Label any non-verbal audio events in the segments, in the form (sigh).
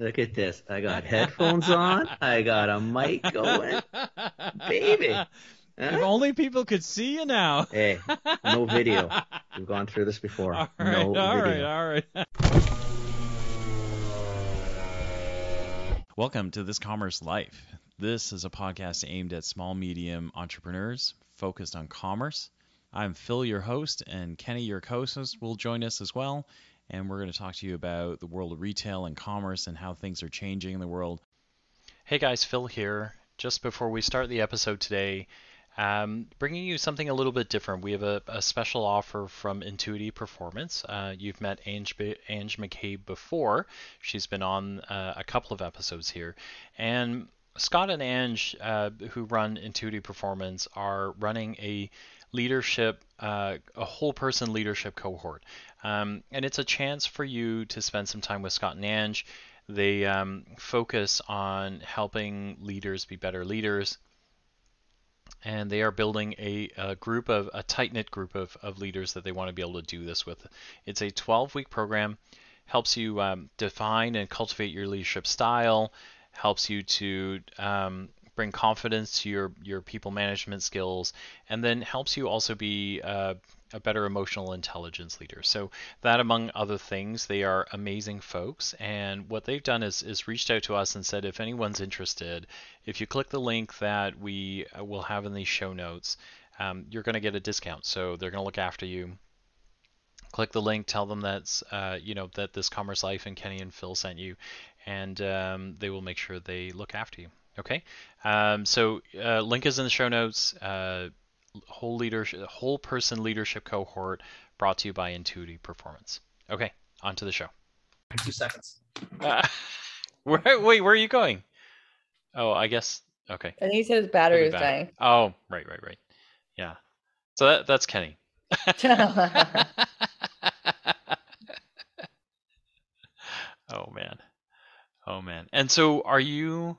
Look at this. I got headphones on. I got a mic going. Baby. If only people could see you now. Hey, no (laughs) video. We've gone through this before. All right, no all right, video. all right. Welcome to This Commerce Life. This is a podcast aimed at small, medium entrepreneurs focused on commerce. I'm Phil, your host, and Kenny, your co-host, will join us as well. And we're going to talk to you about the world of retail and commerce and how things are changing in the world. Hey guys, Phil here. Just before we start the episode today, um, bringing you something a little bit different. We have a, a special offer from Intuity Performance. Uh, you've met Ange, Ange McCabe before. She's been on uh, a couple of episodes here. And Scott and Ange, uh, who run Intuity Performance, are running a leadership, uh, a whole person leadership cohort. Um, and it's a chance for you to spend some time with Scott and Ange. They um, focus on helping leaders be better leaders and they are building a, a group of a tight knit group of, of leaders that they want to be able to do this with. It's a 12 week program, helps you um, define and cultivate your leadership style, helps you to um, bring confidence to your your people management skills, and then helps you also be uh, a better emotional intelligence leader. So that, among other things, they are amazing folks. And what they've done is is reached out to us and said, if anyone's interested, if you click the link that we uh, will have in the show notes, um, you're going to get a discount. So they're going to look after you. Click the link, tell them that's uh, you know that this Commerce Life and Kenny and Phil sent you, and um, they will make sure they look after you. Okay, um, so uh, link is in the show notes. Uh, whole leadership, whole person leadership cohort brought to you by Intuity Performance. Okay, on to the show. Two seconds. Uh, (laughs) where, wait, where are you going? Oh, I guess. Okay. I think he said his battery was dying. Oh, right, right, right. Yeah. So that that's Kenny. (laughs) (laughs) oh man. Oh man. And so are you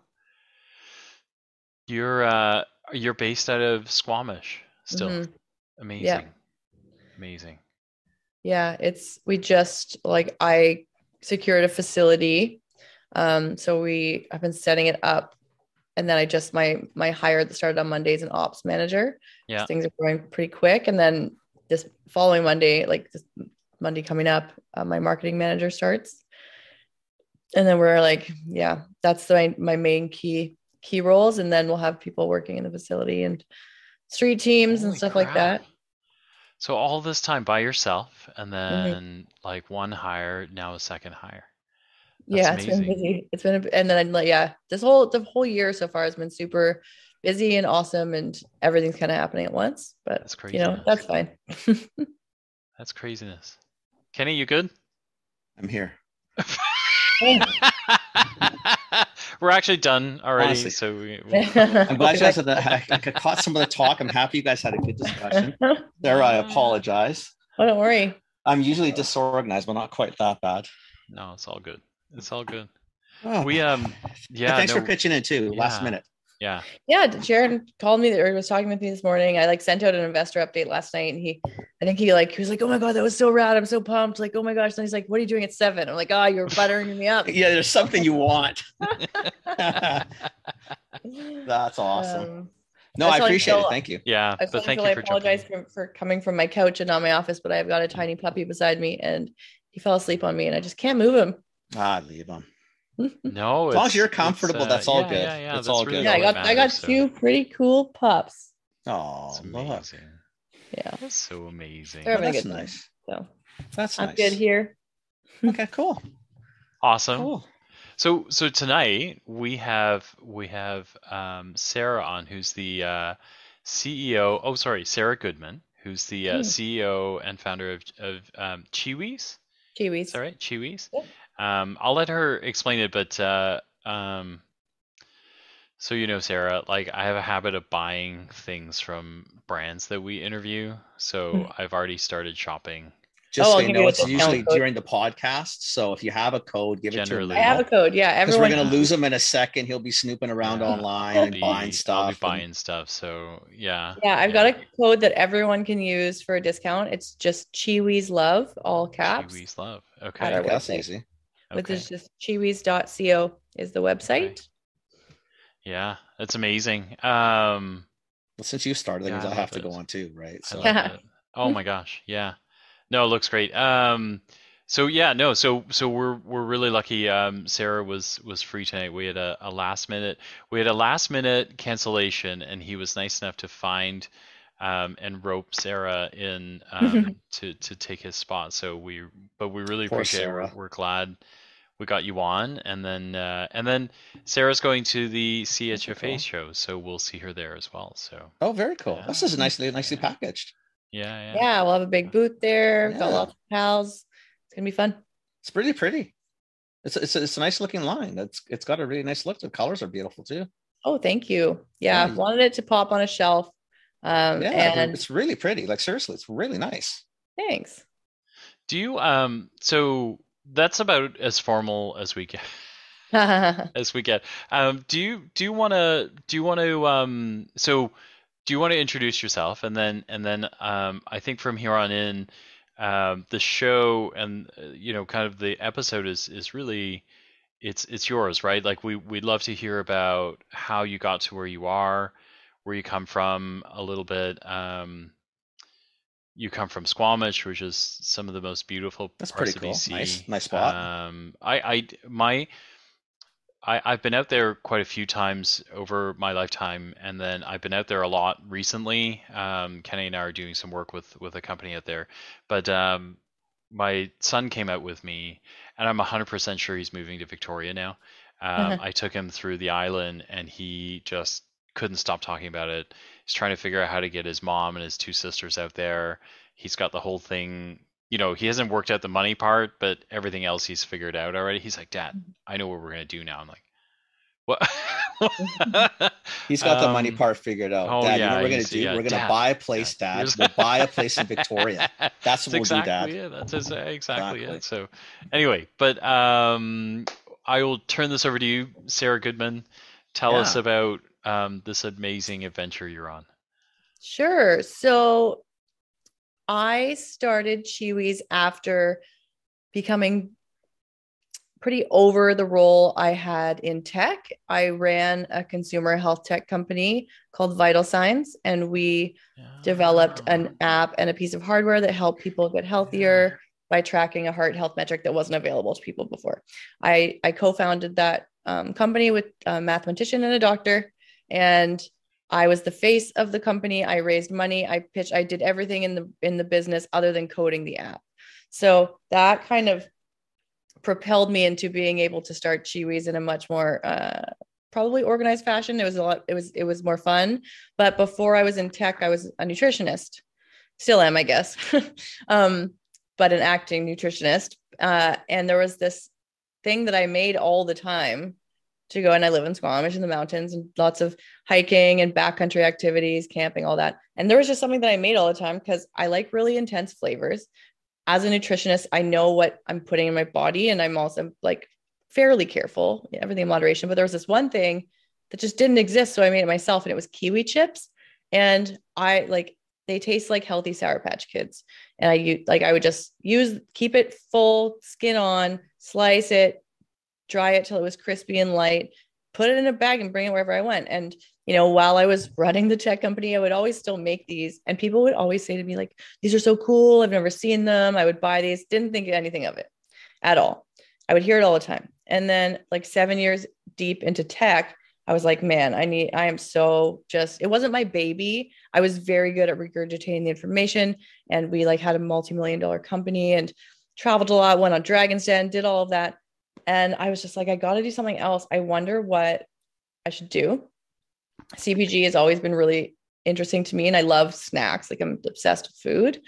you're uh you're based out of Squamish still. Mhm. Amazing. Amazing. Yeah, it's we just like I secured a facility. Um, so we I've been setting it up and then I just my my hire that started on Mondays an ops manager. Yeah. Things are going pretty quick. And then this following Monday, like this Monday coming up, uh, my marketing manager starts. And then we're like, yeah, that's my my main key key roles. And then we'll have people working in the facility and street teams and Holy stuff like that. So all this time by yourself and Mm-hmm. then like one hire, now a second hire. yeah That's it's been busy it's been a, and then like yeah this whole the whole year so far has been super busy and awesome and everything's kind of happening at once but That's you know that's fine (laughs) That's craziness. Kenny, you good? I'm here. (laughs) (laughs) (laughs) We're actually done already, Honestly. so we, we (laughs) I'm glad you guys had the, (laughs) I, I caught some of the talk. I'm happy you guys had a good discussion. There, I apologize. oh don't worry I'm usually disorganized, but not quite that bad. no, it's all good. It's all good. Oh, We um yeah, thanks no, for pitching in too. Last minute. Yeah. yeah sharon called me or was talking with me this morning i like sent out an investor update last night and he i think he like he was like oh my god that was so rad i'm so pumped like oh my gosh and he's like what are you doing at seven i'm like oh you're buttering me up (laughs) Yeah, there's something you want. (laughs) (laughs) That's awesome. Um, no, I I saw you appreciate it. Thank you. Yeah, I, but thank like you I for apologize for, for coming from my couch and not my office, but I've got a tiny puppy beside me and he fell asleep on me and I just can't move him. Ah, leave them. (laughs) No, As long as you're comfortable, uh, that's all yeah, good. Yeah, yeah, It's that's all really good. yeah, I got that I got so two pretty cool pups. Oh, It's look. amazing. Yeah. That's so amazing. They're having a That's good time. nice. So That's I'm nice. good here. Okay, cool. Awesome. Cool. So so tonight we have we have um, Sarah on, who's the uh, CEO. Oh, sorry, Sarah Goodman, who's the uh, Hmm. CEO and founder of of um, Chiwis. Chiwis. Is that right? Chiwis. Yep. Um, I'll let her explain it, but uh, um, so you know, Sarah, like I have a habit of buying things from brands that we interview. So Hmm. I've already started shopping. Just Oh, so you know, it's usually code. during the podcast. So if you have a code, give it to Generally. him. I have a code. Yeah, Because everyone. we're gonna lose him in a second. He'll be snooping around Yeah. online I'll and be, buying I'll stuff. be and- buying stuff. So yeah. Yeah, I've got a code that everyone can use for a discount. It's just Chiwis Love, all caps. Chiwis love. Okay. That's website. Easy. which Okay. is just chiwis.co is the website. Yeah, that's amazing. Um, Well, since you started, that Yeah, means I I'll have love to go on too, right? So love Yeah. Oh my gosh, yeah. No, it looks great. Um, so yeah, no, so so we're we're really lucky. Um, Sarah was was free tonight. We had a, a last minute we had a last minute cancellation, and he was nice enough to find um, and rope Sarah in um, (laughs) to to take his spot. So we but we really Poor appreciate it. We're, we're glad we got you on, and then uh, and then Sarah's going to the CHFA cool. show, so we'll see her there as well. So oh, very cool. This is Yeah. nicely nicely packaged. yeah, yeah. Yeah, we'll have a big booth there. Got Yeah. lots of pals. It's gonna be fun. It's pretty pretty. It's it's it's a nice looking line. It's it's got a really nice look. The colors are beautiful too. Oh, thank you. Yeah, Yeah. wanted it to pop on a shelf. Um, Yeah, and it's really pretty. Like seriously, it's really nice. thanks. Do you um so that's about as formal as we get (laughs) as we get. Um do you do you want to do you want to um so do you want to introduce yourself and then and then um I think from here on in um the show and uh, you know kind of the episode is is really it's it's yours, right? Like we we'd love to hear about how you got to where you are, where you come from a little bit um you come from Squamish, which is some of the most beautiful That's parts pretty of cool. BC. Nice- nice spot. Um, I, I, my, I, I've been out there quite a few times over my lifetime, and then I've been out there a lot recently. Um, Kenny and I are doing some work with with a company out there, but um, my son came out with me, and I'm 100% sure he's moving to Victoria now. Um, Uh-huh. I took him through the island, and he just couldn't stop talking about it. He's trying to figure out how to get his mom and his two sisters out there. He's got the whole thing. You know, he hasn't worked out the money part, but everything else he's figured out already. He's like, Dad, I know what we're gonna do now. I'm like, what? (laughs) He's got the money Um, part figured out. oh, Dad, you yeah, know what we're gonna do? yeah, we're gonna Dad, buy a place, Dad. Dad. We'll buy a place in Victoria. (laughs) That's what we'll do, exactly Dad. it. That's ex- exactly, Exactly. it. So, anyway, but um, I will turn this over to you, Sarah Goodman. Tell us about um, this amazing adventure you're on. Sure. So I started Chiwis after becoming pretty over the role I had in tech. I ran a consumer health tech company called Vital Signs, and we developed an app and a piece of hardware that helped people get healthier by tracking a heart health metric that wasn't available to people before. I, I co-founded that um, company with a mathematician and a doctor, and I was the face of the company. I raised money. I pitched. I did everything in the in the business other than coding the app. So that kind of propelled me into being able to start Chiwis in a much more uh, probably organized fashion. It was a lot. It was it was more fun. But before I was in tech, I was a nutritionist. Still am, I guess. (laughs) um, but an acting nutritionist. Uh, and there was this thing that I made all the time to go and I live in Squamish in the mountains and lots of hiking and backcountry activities, camping, all that. And there was just something that I made all the time because I like really intense flavors. As a nutritionist, I know what I'm putting in my body and I'm also like fairly careful, everything in moderation. But there was this one thing that just didn't exist. So I made it myself and it was kiwi chips. And I like they taste like healthy Sour Patch Kids. And I like I would just use keep it full, skin on, slice it, dry it till it was crispy and light, put it in a bag and bring it wherever I went. And you know, while I was running the tech company, I would always still make these, and people would always say to me like, "These are so cool. I've never seen them. I would buy these." Didn't think anything of it at all. I would hear it all the time. And then, like seven years deep into tech, I was like, man, I need, I am so just, it wasn't my baby. I was very good at regurgitating the information. And we like had a multi million dollar company and traveled a lot, went on Dragon's Den, did all of that. And I was just like, I got to do something else. I wonder what I should do. CPG has always been really interesting to me. And I love snacks, like I'm obsessed with food.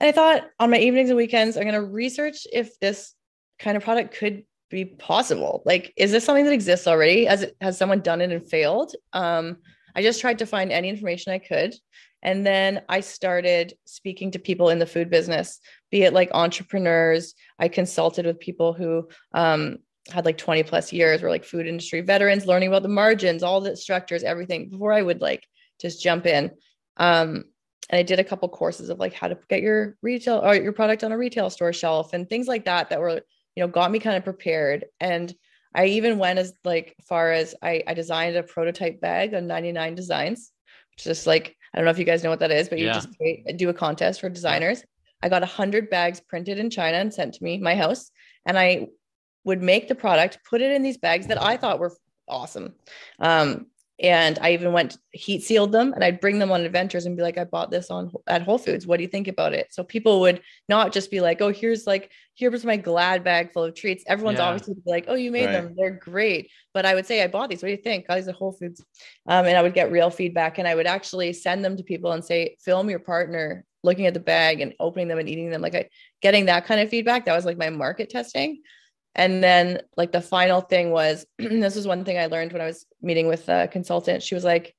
And I thought on my evenings and weekends, I'm going to research if this kind of product could be possible. Like, is this something that exists already? Has it has someone done it and failed? Um, I just tried to find any information I could. And then I started speaking to people in the food business, be it like entrepreneurs. I consulted with people who um, had like 20 plus years, were like food industry veterans, learning about the margins, all the structures, everything before I would like just jump in. Um, and I did a couple courses of like how to get your retail or your product on a retail store shelf and things like that that were you know, got me kind of prepared. And I even went as like far as I, I designed a prototype bag on 99 designs, which is just like, I don't know if you guys know what that is, but you Yeah. just do a contest for designers. I got a hundred bags printed in China and sent to me, my house. And I would make the product, put it in these bags that I thought were awesome. Um, and I even went heat sealed them and I'd bring them on adventures and be like, I bought this on at Whole Foods. What do you think about it? So people would not just be like, oh, here's like, here's my glad bag full of treats. Everyone's Yeah. obviously like, oh, you made Right. them. They're great. But I would say, I bought these. What do you think? Got these at Whole Foods. Um, and I would get real feedback and I would actually send them to people and say, film your partner looking at the bag and opening them and eating them. Like I getting that kind of feedback. That was like my market testing. And then like the final thing was (clears throat) this is one thing I learned when I was meeting with a consultant. She was like,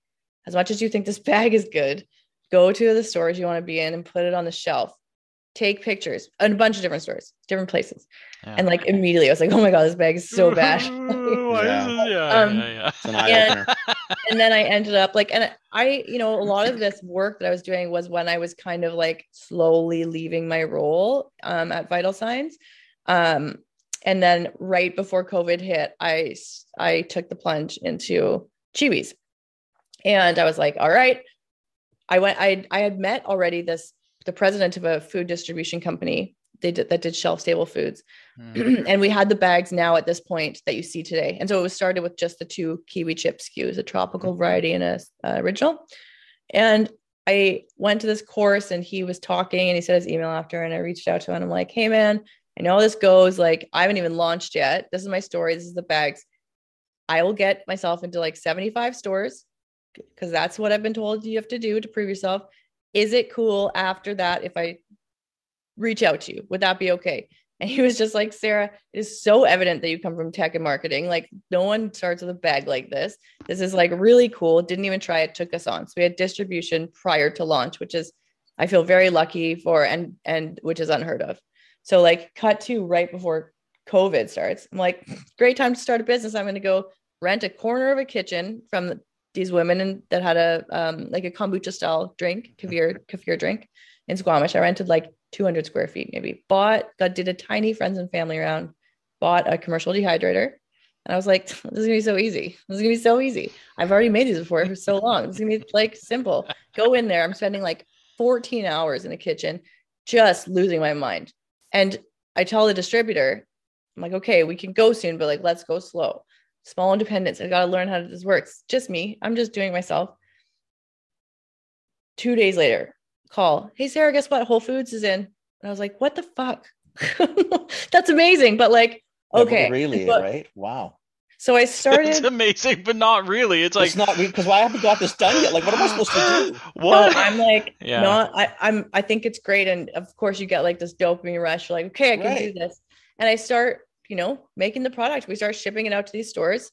as much as you think this (laughs) bag is good, go to the stores you want to be in and put it on the shelf. Take pictures in a bunch of different stores, different places. Yeah. And like immediately I was like, oh my God, this bag is so (laughs) bad. Yeah. yeah, Um, yeah, yeah. It's an eye And- (laughs) and then I ended up like, and I, you know, a lot of this work that I was doing was when I was kind of like slowly leaving my role um, at Vital Signs. Um, and then right before COVID hit, i i took the plunge into Chiwis, and I was like, all right. I went. I I had met already this the president of a food distribution company. They did that did shelf stable foods, Mm. (clears throat) and we had the bags now at this point that you see today. And so it was started with just the two kiwi chip SKUs, a tropical variety and a uh, original. And I went to this course and he was talking and he said his email after and I reached out to him and I'm like, hey man, I know this goes. Like I haven't even launched yet. This is my story. This is the bags. I will get myself into like 75 stores because that's what I've been told you have to do to prove yourself. Is it cool after that if I reach out to you? Would that be okay? (laughs) And he was just like, Sarah, it is so evident that you come from tech and marketing. Like, no one starts with a bag like this. This is like really cool. Didn't even try it, took us on. So we had distribution prior to launch, which is I feel very lucky for and and which is unheard of. So like cut to right before COVID starts. I'm like, great time to start a business. I'm gonna go rent a corner of a kitchen from these women and that had a um like a kombucha style drink, kefir, kefir drink in Squamish. I rented like 200 square feet, maybe. Bought, got did a tiny friends and family round, bought a commercial dehydrator. And I was like, this is gonna be so easy. This is gonna be so easy. I've already made these before for so long. It's gonna be like simple. Go in there. I'm spending like 14 hours in the kitchen, just losing my mind. And I tell the distributor, I'm like, okay, we can go soon, but like, let's go slow. Small independence. I got to learn how this works. Just me. I'm just doing myself. Two days later, call. Hey, Sarah, guess what? Whole Foods is in. And I was like, what the fuck? (laughs) That's amazing. But like, Yeah, okay. really, But- right? Wow. So I (laughs) started. it's amazing, but not really. It's like it's not because I haven't got this done yet. Like, what am I (gasps) supposed to do? What? So I'm like, (laughs) Yeah. not. I, I'm. I think it's great, and of course, you get like this dopamine rush. You're like, okay, I can do this, and I start, you know, making the product. We start shipping it out to these stores,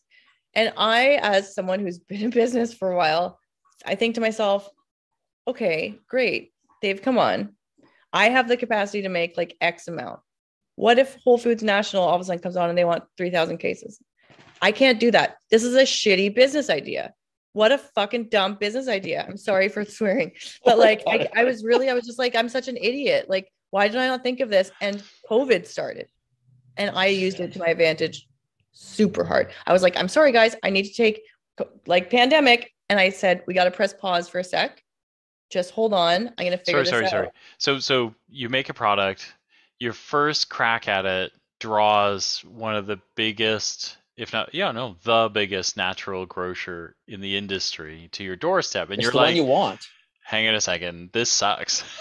and I, as someone who's (laughs) been in business for a while, I think to myself, okay, great, Dave, come on, I have the capacity to make like X amount. What if Whole Foods National all of a sudden comes on and they want three thousand cases? I can't do that. This is a shitty business idea. What a fucking dumb business idea. I'm sorry for swearing, (laughs) but oh like I, I was really, I was just like, I'm such an idiot. Like, why did I not think of this? And COVID started, and I used it to my advantage super hard. I was like, I'm sorry, guys, I need to take like pandemic, and I said we got to press pause for a sec. Just hold on. I'm gonna figure sorry, this sorry, out. sorry. So, so you make a product. Your first crack at it draws one of the biggest, if not, yeah, no, the biggest natural grocer in the industry to your doorstep, and It's you're the like, one you want. hang on a second, this sucks. (laughs)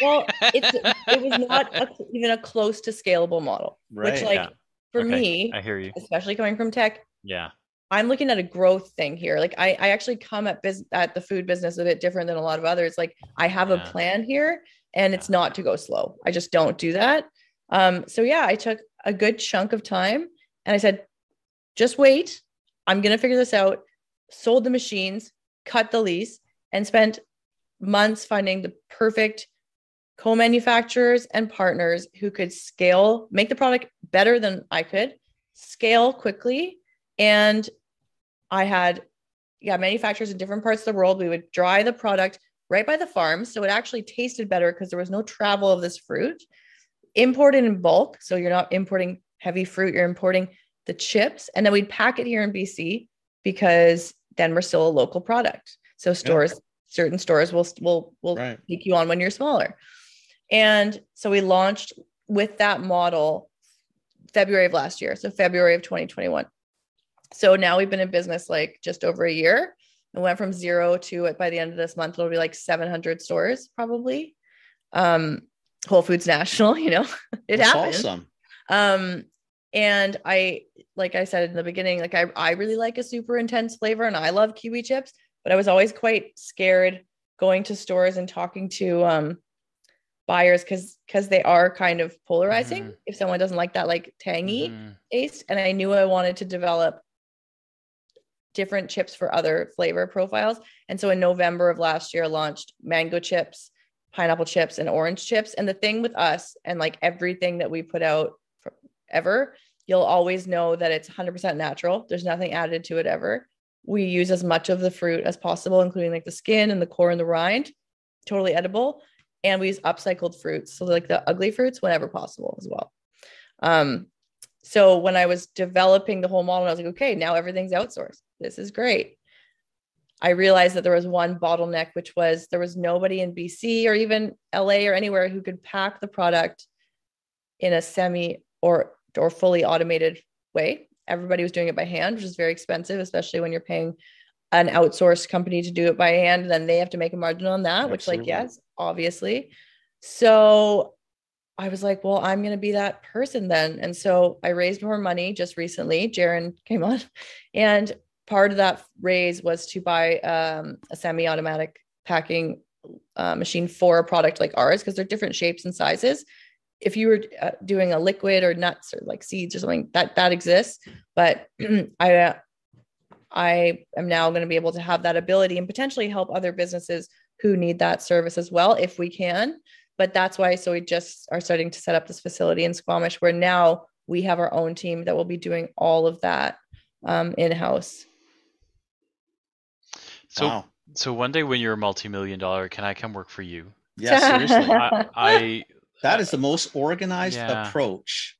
Well, it's it was not a, even a close to scalable model, Right. which like Yeah. for Okay, me, I hear you. especially coming from tech, Yeah. I'm looking at a growth thing here. Like I, I actually come at biz at the food business a bit different than a lot of others. Like I have Yeah. a plan here and it's not to go slow. I just don't do that. Um, so yeah, I took a good chunk of time and I said, just wait. I'm gonna figure this out. Sold the machines, cut the lease, and spent months finding the perfect co-manufacturers and partners who could scale, make the product better than I could, scale quickly. And I had, yeah, manufacturers in different parts of the world. We would dry the product right by the farm. So it actually tasted better because there was no travel of this fruit. Imported in bulk. So you're not importing heavy fruit, you're importing the chips, and then we'd pack it here in BC because then we're still a local product. So stores, certain stores will will will Right. take you on when you're smaller. And so we launched with that model February of last year. So February of 2021. So now we've been in business like just over a year and went from zero to it by the end of this month, it'll be like 700 stores probably. Um, Whole Foods National, (laughs) you know, it That's happens. awesome. Um, and I, like I said in the beginning, like I, I really like a super intense flavor and I love kiwi chips, but I was always quite scared going to stores and talking to um buyers because because they are kind of polarizing Mhm. if someone doesn't like that like tangy Mhm. taste and i knew i wanted to develop different chips for other flavor profiles and so in november of last year I launched mango chips pineapple chips and orange chips and the thing with us and like everything that we put out ever you'll always know that it's 100% natural. There's nothing added to it ever. We use as much of the fruit as possible including like the skin and the core and the rind totally edible. And we use upcycled fruits so like the ugly fruits whenever possible as well. Um so when i was developing the whole model i was like okay now everything's outsourced. This is great. I realized that there was one bottleneck which was there was nobody in bc or even la or anywhere who could pack the product in a semi or or fully automated way everybody was doing it by hand which is very expensive especially when you're paying an outsourced company to do it by hand then they have to make a margin on that which like yes obviously so I was like, well, I'm going to be that person then. And so I raised more money just recently. Jaron came on, (laughs) and part of that raise was to buy um, a semi automatic packing uh, machine for a product like ours because they're different shapes and sizes. If you were uh, doing a liquid or nuts or like seeds or something, that that exists. But (clears throat) I uh, I am now going to be able to have that ability and potentially help other businesses who need that service as well if we can but that's why so we just are starting to set up this facility in squamish where now we have our own team that will be doing all of that um, in-house So wow. so one day when you're a multi-million dollar, can I come work for you? Yeah, seriously. (laughs) I, I that uh, is the most organized Yeah. approach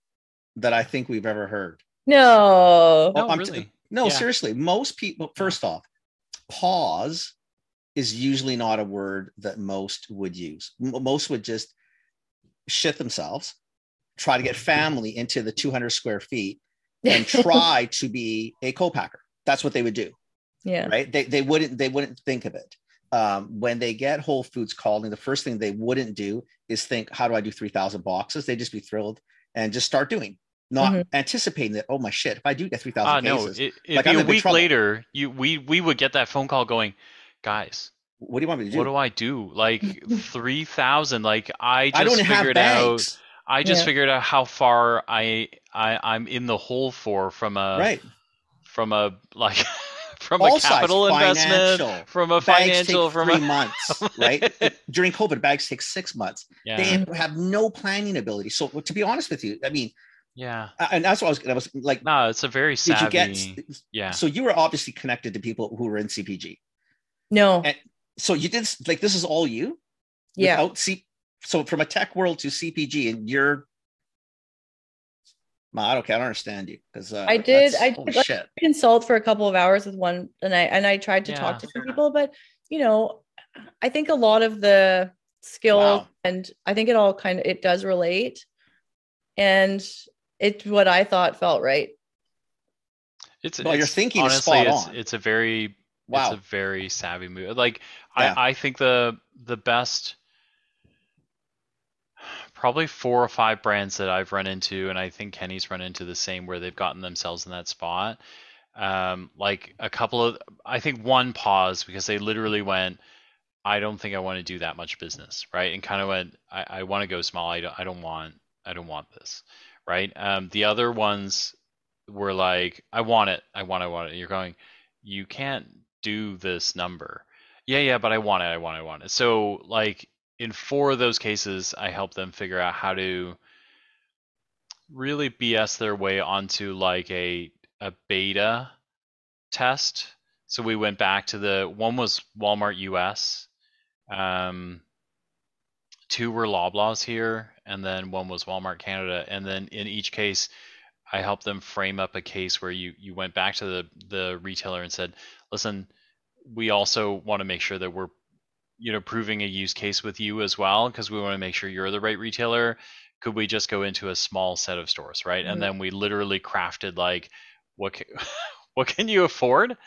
that I think we've ever heard. no no oh, I'm t- really. No, Yeah. seriously. Most people, first off, pause is usually not a word that most would use. M- Most would just shit themselves, try to get family into the 200 square feet, and (laughs) try to be a co-packer. That's what they would do, yeah right? They, they wouldn't they wouldn't think of it. Um, when they get Whole Foods calling, the first thing they wouldn't do is think, "How do I do 3,000 boxes?" They'd just be thrilled and just start doing, not Mhm. anticipating that. Oh my shit! If I do get 3,000 Ah no, cases, it, it'd Like, be I'm a week trouble. later. You we we would get that phone call going, guys. what do you want me to do? What do I do? Like (laughs) three thousand. Like I just I don't have figured out. bags. I just Yeah. figured out how far I I I'm in the hole for from a right. from a like (laughs) from All a sides, capital investment from a Bags financial take from three a months, (laughs) right? During COVID, bags take six months. yeah They have no planning ability. So, to be honest with you, I mean, yeah. and that's what I was. I was like, No, it's a very did you get? yeah. So you were obviously connected to people who were in CPG. no And- So you did like this is all you. yeah Without C. So from a tech world to CPG, and you're. Well, okay, I don't understand you because uh, I did- I did, like- consult for a couple of hours with one and I and I tried to talk to some people, but you know, I think a lot of the skills Wow. and I think it all kind of it does relate. And it's what I thought felt right. It's, No, your it's- thinking honestly, spot it's, on. it's a very Wow. it's a very savvy move. Like Yeah. I, I think the the best probably four or five brands that I've run into, and I think Kenny's run into the same where they've gotten themselves in that spot. Um, like a couple of I think one pause because they literally went, I don't think I want to do that much business, right? And kind of went, I, I want to go small. I don't I don't want I don't want this. Right. Um, the other ones were like, I want it, I want I want it. You're going, you can't do this number. Yeah, yeah, but I want it, I want it, I want it. So like in four of those cases, I helped them figure out how to really BS their way onto like a a beta test. So we went back to the one was Walmart US, um, two were Loblaws here, and then one was Walmart Canada. And then in each case, I helped them frame up a case where you you went back to the the retailer and said, listen, we also want to make sure that we're you know proving a use case with you as well because we want to make sure you're the right retailer could we just go into a small set of stores right? Mhm. and then we literally crafted like what can, (laughs) what can you afford? (laughs)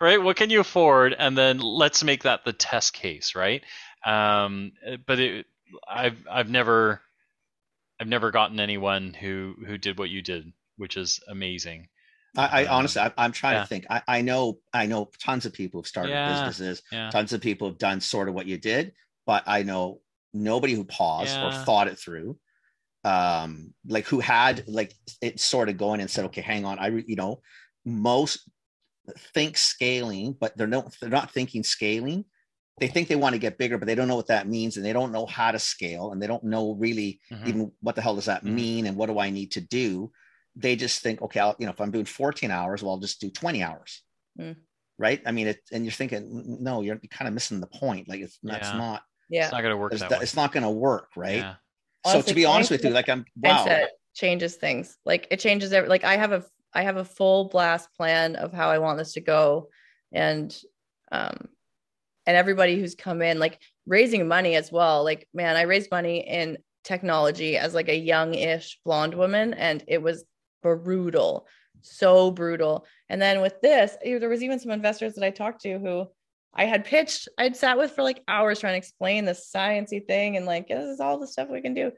Right? What can you afford? And then let's make that the test case right? Um but it, i've i've never i've never gotten anyone who who did what you did which is amazing I, I honestly, I, I'm trying yeah. to think. I, I know, I know tons of people who've started Yeah. businesses. yeah Tons of people have done sort of what you did, but I know nobody who paused or thought it through. Um, like who had like it sort of going and said, okay, hang on. I, you know, most think scaling, but they're not they're not thinking scaling. They think they want to get bigger, but they don't know what that means, and they don't know how to scale, and they don't know really Mhm. even what the hell does that Mhm. mean, and what do I need to do. They just think, okay, I'll, you know, if I'm doing 14 hours, well, I'll just do 20 hours, Mm. right? I mean, it, and you're thinking, no, you're kind of missing the point. Like it's that's Yeah. not, Yeah. it's not going to work it's, that that- it's not going to work, right? yeah So to be honest with you, like I'm wow, mindset changes things. Like it changes every like I have a I have a full blast plan of how I want this to go. And um and everybody who's come in, like raising money as well. Like, man, I raised money in technology as like a young-ish blonde woman, and it was brutal, so brutal. And then with this, there was even some investors that I talked to who I had pitched, I'd sat with for like hours trying to explain this sciency thing and like this is all the stuff we can do.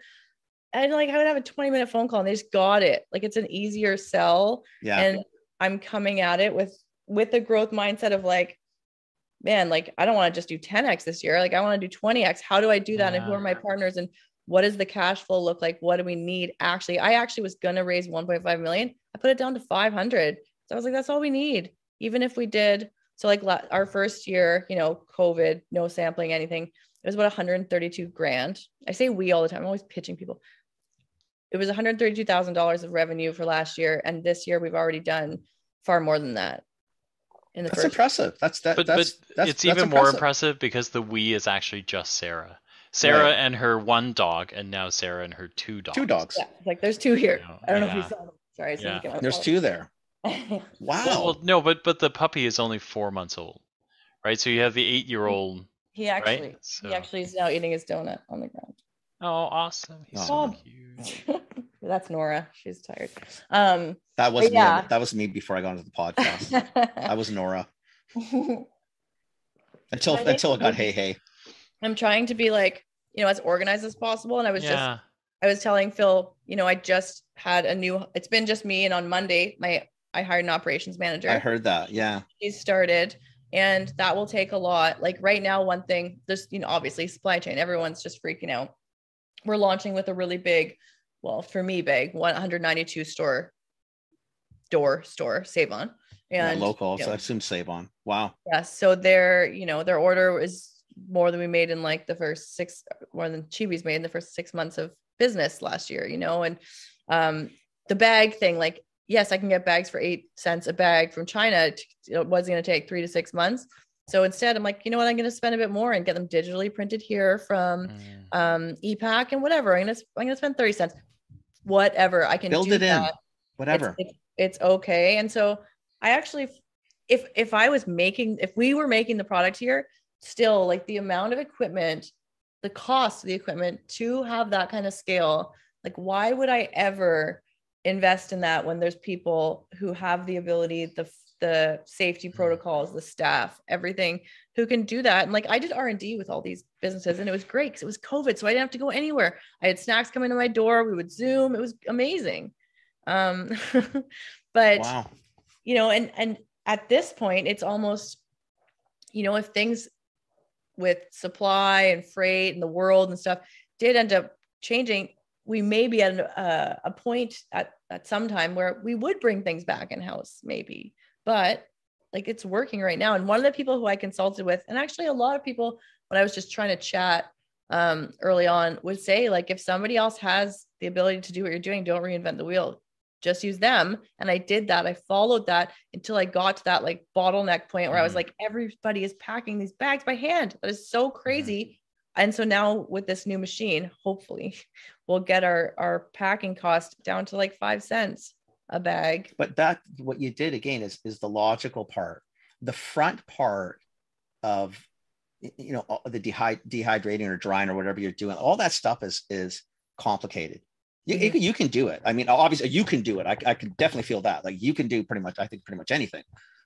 And like I would have a 20 minute phone call and they just got it. Like it's an easier sell. yeah, And I'm coming at it with with the growth mindset of like, man, like I don't want to just do 10x this year. Like I want to do 20x. How do I do that? And who are my partners? And what does the cash flow look like? What do we need? Actually, I actually was gonna raise 1.5 million. I put it down to 500. So I was like, that's all we need. Even if we did so, like our first year, you know, COVID, no sampling, anything. It was about 132 grand. I say we all the time. I'm always pitching people. It was $132,000 of revenue for last year, and this year we've already done far more than that. In the that's first, impressive. That's that. but, that's, but that's it's that's even more impressive because the we is actually just Sarah. Sarah Right. and her one dog, and now Sarah and her two dogs. Two dogs. yeah, like there's two here. You know, I don't know if you saw them. Sorry, Yeah. yeah. There's two there. (laughs) Wow. Well, well, no, but but the puppy is only four months old, right? So you have the eight-year-old, he actually, right? So, he actually is now eating his donut on the ground. oh, awesome! He's Oh. so cute. (laughs) That's Nora. She's tired. Um, That was me. yeah. That was me before I got into the podcast. (laughs) that I'm was Nora until until it got hey hey. Trying to be like, you know, as organized as possible. And I was just I was telling Phil, you know, I just had a new it's been just me and on Monday my I hired an operations manager. I heard that. Yeah. She's started and that will take a lot. Like right now one thing there's you know obviously supply chain everyone's just freaking out. We're launching with a really big well for me big 192 store door store save on yeah and local. you So I assume Save on. Wow. yeah so their you know their order is more than we made in like the first six more than Chiwis made in the first six months of business last year you know? And um the bag thing like yes i can get bags for eight cents a bag from china. It was going to take three to six months. So instead i'm like you know what? I'm going to spend a bit more and get them digitally printed here from Mm. um ePac and whatever. I'm going to i'm going to spend 30 cents. Whatever i can Build do it in. Whatever. it's, it's, it's okay. And so i actually if if i was making if we were making the product here still like the amount of equipment the cost of the equipment to have that kind of scale like why would i ever invest in that when there's people who have the ability the the safety protocols the staff everything who can do that? And like i did r&d with all these businesses and it was great because it was covid so i didn't have to go anywhere. I had snacks coming to my door we would zoom it was amazing. Um (laughs) but wow. you know and and at this point it's almost you know if things with supply and freight and the world and stuff did end up changing. We may be at a, a point at, at some time where we would bring things back in house maybe but like it's working right now. And one of the people who i consulted with and actually a lot of people when i was just trying to chat um, early on would say like if somebody else has the ability to do what you're doing don't reinvent the wheel just use them and i did that i followed that until i got to that like bottleneck point where i was Mhm. like everybody is packing these bags by hand that is so crazy and so now with this new machine, hopefully (laughs) we'll get our our packing cost down to like five cents a bag. But that what you did again is is the logical part. The front part of you know the dehy- dehydrating or drying or whatever you're doing, all that stuff is is complicated. You, you, Mhm. can, you can do it. I mean, obviously you can do it. I, I can definitely feel that. Like you can do pretty much, I think pretty much anything.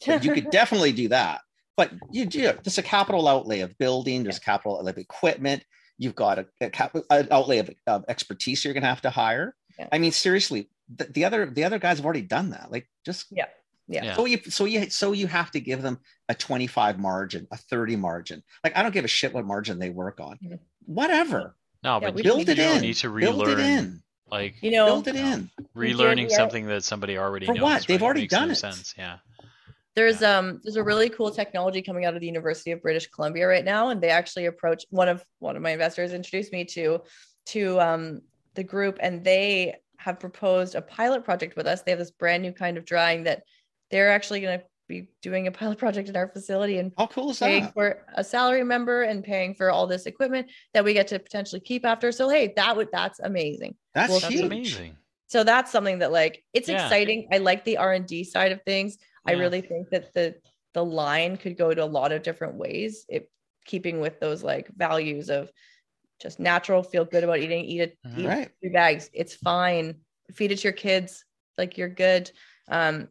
But you could (laughs) definitely do that. But you do there's a capital outlay of building, there's a capital outlay of equipment, you've got a, a cap, an outlay of, of expertise you're gonna have to hire. Yeah. I mean, seriously, the, the other the other guys have already done that. Like just Yeah. Yeah. Yeah. so you so you so you have to give them a 25 margin, a 30 margin. Like I don't give a shit what margin they work on. Mhm. Whatever. No, Yeah, but we Build it you don't in. need to Build it relearn, in. Like you know, Build it in. we did, relearning yeah. something that somebody already For knows. what? They've right? already done no it. Sense. Yeah. There's um there's a really cool technology coming out of the University of British Columbia right now, and they actually approach one of one of my investors introduced me to to um the group, and they have proposed a pilot project with us. They have this brand new kind of drying that they're actually going to be doing a pilot project in our facility and How cool is paying that? for a salary member and paying for all this equipment that we get to potentially keep after. So hey, that would that's amazing. That's Well, That's huge. amazing. So that's something that like it's Yeah. exciting. I like the R and D side of things. I really think that the the line could go to a lot of different ways. It keeping with those like values of just natural, feel good about eating, eat it, Mhm. eat Right. three bags. It's fine. Feed it to your kids. Like you're good. Um,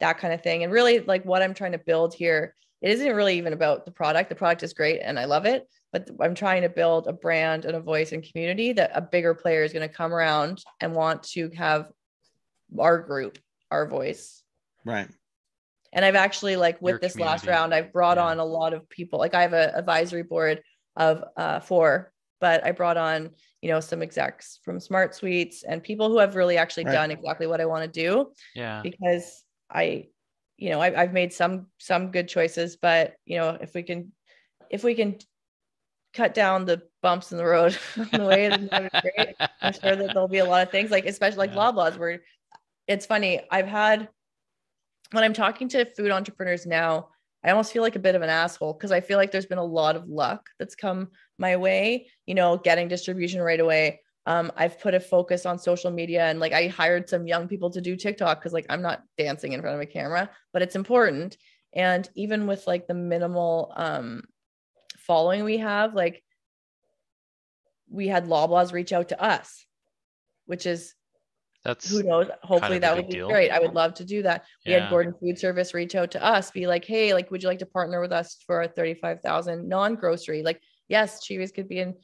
that kind of thing. And really like what I'm trying to build here, it isn't really even about the product. The product is great and I love it. But I'm trying to build a brand and a voice and community that a bigger player is going to come around and want to have our group, our voice. Right. And I've actually like with Your this last round, I've brought Yeah. on a lot of people. Like I have a advisory board of uh, four, but I brought on you know some execs from SmartSweets and people who have really actually Right. done exactly what I want to do Yeah. because I, you know, I, I've made some some good choices, but you know, if we can, if we can cut down the bumps in the road (laughs) on the way, then that would be great. I'm sure that there'll be a lot of things like, especially like Yeah. Loblaws, where it's funny. I've had when I'm talking to food entrepreneurs now, I almost feel like a bit of an asshole because I feel like there's been a lot of luck that's come my way, you know, getting distribution right away. Um, I've put a focus on social media and like I hired some young people to do TikTok because like I'm not dancing in front of a camera, but it's important. And even with like the minimal um following we have, like we had Loblaws reach out to us, which is That's who knows? Hopefully that would be deal. great. I would love to do that. We had gordon food service reach out to us be like hey like would you like to partner with us for a 35000 non-grocery? Like yes Chiwis could be in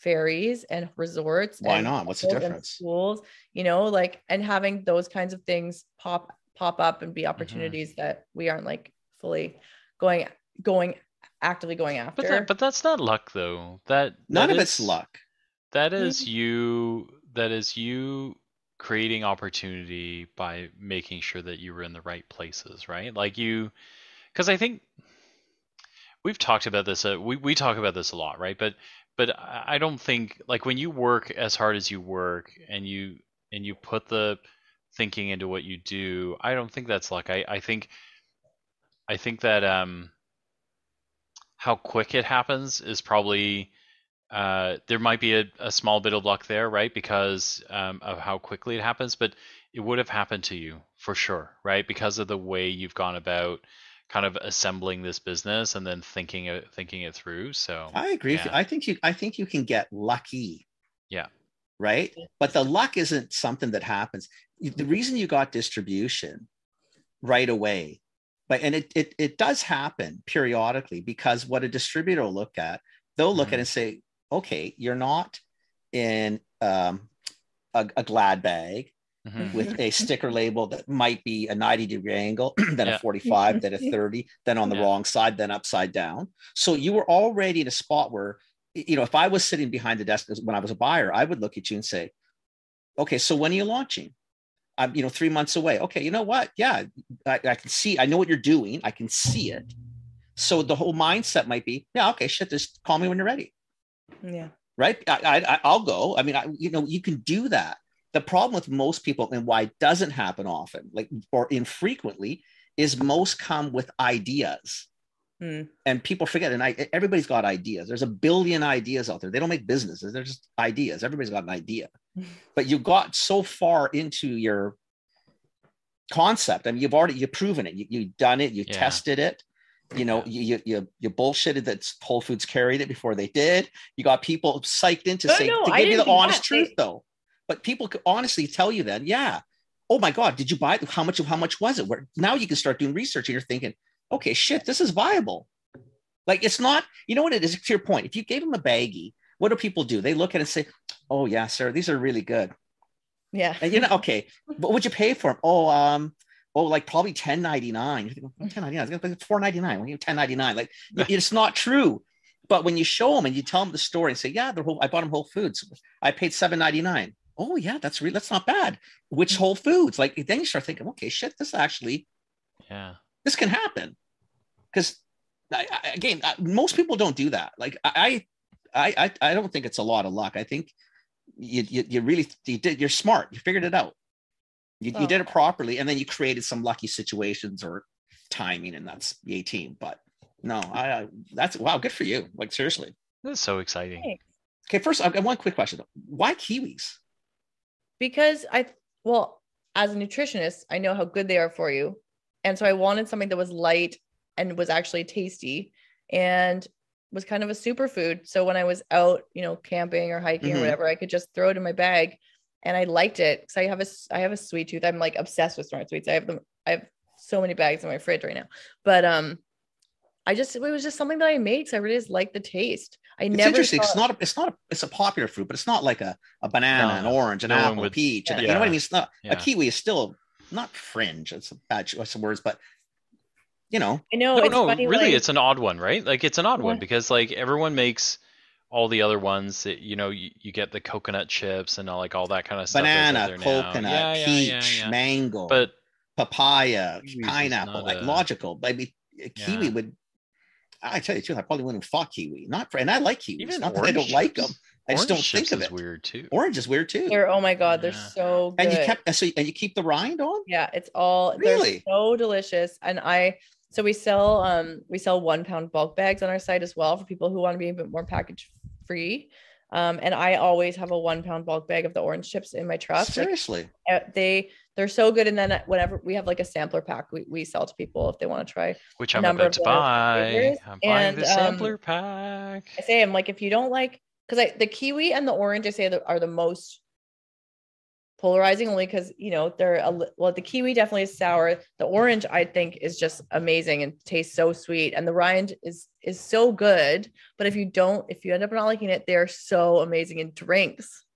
ferries and resorts Why and not? What's the difference? schools you know like and having those kinds of things pop pop up and be Mm-hmm. opportunities that we aren't like fully going going actively going after But that, but that's not luck though. That None that of it's luck. That is Mm-hmm. you. That is you creating opportunity by making sure that you were in the right places, right? Like you, because I think we've talked about this. Uh, we we talk about this a lot, right? But but I don't think like when you work as hard as you work and you and you put the thinking into what you do, I don't think that's luck. I I think I think that um how quick it happens is probably uh, there might be a, a small bit of luck there, right? Because um, of how quickly it happens, but it would have happened to you for sure, right? Because of the way you've gone about kind of assembling this business and then thinking it, thinking it through. So I agree. With you. Yeah. I think you. I think you can get lucky. Yeah. Right. But the luck isn't something that happens. The reason you got distribution right away, but and it it it does happen periodically because what a distributor will look at, they'll look at it and say, okay, you're not in um, a, a glad bag mhm. with a sticker label that might be a 90 degree angle, (clears throat) then Yeah. a 45, (laughs) then a 30, then on the Yeah. wrong side, then upside down. So you were already in a spot where, you know, if I was sitting behind the desk when I was a buyer, I would look at you and say, okay, so when are you launching? I'm, you know, three months away. Okay, you know what? Yeah, I, I can see, I know what you're doing. I can see it. So the whole mindset might be, yeah, okay, shit, just call me when you're ready yeah right? I, I I'll go. I mean, I, you know, you can do that. The problem with most people and why it doesn't happen often, like or infrequently, is most come with ideas. Hmm. And people forget, and I, everybody's got ideas. There's a billion ideas out there. They don't make businesses; they're just ideas. Everybody's got an idea, (laughs) but you got so far into your concept. I mean, you've already you've proven it. You, you've done it. You Yeah. tested it. You know, you, you you you bullshitted that Whole Foods carried it before they did. You got people psyched in to Oh, say no, to I give you the didn't do honest that. truth, They- though. But people could honestly tell you then, yeah. Oh my God, did you buy it? How much? How much was it? Where now you can start doing research, and you're thinking, okay, shit, this is viable. Like it's not. You know what it is? To your point, if you gave them a baggie, what do people do? They look at it and say, "Oh yeah, sir, these are really good." Yeah. And you know, okay, but would you pay for them? Oh, um, oh, like probably ten ninety nine. Ten ninety nine. It's four ninety nine. Ten ninety nine. Like it's not true. But when you show them and you tell them the story and say, "Yeah, they're whole, I bought them Whole Foods. I paid seven ninety nine. Oh yeah, that's really that's not bad. Which hmm. Whole Foods? Like then you start thinking, okay, shit, this actually Yeah. this can happen because I, I- again I- most people don't do that like I, I i i don't think it's a lot of luck i think you you, you really you did you're smart you figured it out you, you Oh. did it oh. properly and then you created some lucky situations or timing and that's the 18 but no i I- that's wow good for you like seriously That's so exciting. Thanks. okay first i've got one quick question why kiwis because I well, as a nutritionist, I know how good they are for you. And so I wanted something that was light and was actually tasty and was kind of a superfood. So when I was out, you know, camping or hiking Mhm. or whatever, I could just throw it in my bag and I liked it because I have a I have a sweet tooth. I'm like obsessed with SmartSweets. I have them, I have so many bags in my fridge right now. But um I just it was just something that I made because I really just like the taste. I it's never interesting thought- it's not a, it's not a, it's a popular fruit but it's not like a, a banana No, an orange an no one apple a would- peach and, you know what i mean it's not Yeah. a kiwi is still not fringe it's a bad choice of words but you know I know no, it's no, funny, really, like- it's an odd one, right? Like it's an odd one because like everyone makes all the other ones that you know you, you get the coconut chips and all, like all that kind of stuff. banana coconut Yeah, yeah, peach yeah, yeah. mango But papaya Kiwi's pineapple like a- logical i mean a kiwi Yeah. would i tell you the truth i probably wouldn't have fought kiwi not for and i like kiwis even not that i don't like them i just don't think chips of is it weird too. orange is weird too they're oh my god, they're Yeah. so good. and you kept so and you keep the rind on Yeah, it's all Really? so delicious. And I so we sell um we sell one pound bulk bags on our site as well for people who want to be a bit more package free. Um, and I always have a one pound bulk bag of the orange chips in my truck. Like, seriously uh, they they're so good. And then whenever we have like a sampler pack, we, we sell to people if they want to try. Which I'm number about to the buy. flavors, I'm buying and, the um, sampler pack. I say I'm like if you don't like because I the kiwi and the orange I say that are the most polarizing only because you know they're a well the kiwi definitely is sour the orange i think is just amazing and tastes so sweet and the rind is is so good but if you don't if you end up not liking it they're so amazing in drinks